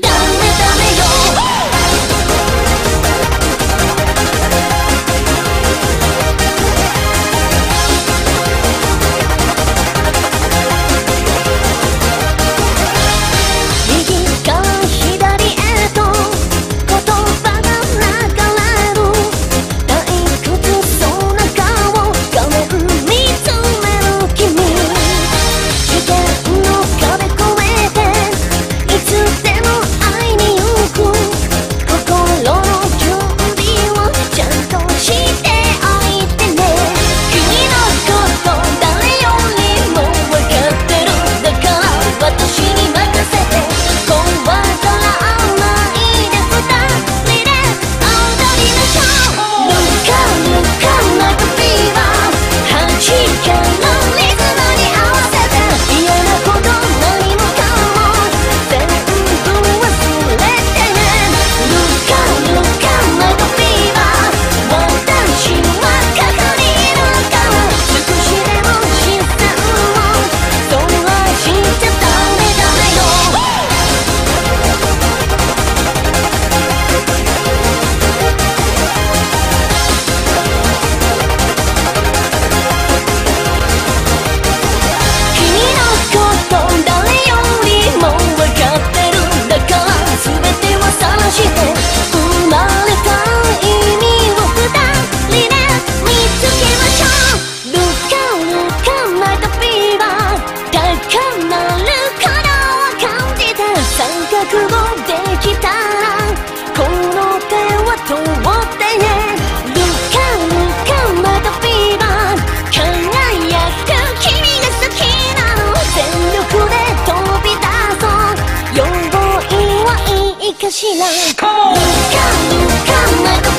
Don't なるから感じて三角もできた。この手は通ってねルカルカまた。フィーバー輝く君が好きなの全力で飛び出そう要望はいいかしらルカルカまた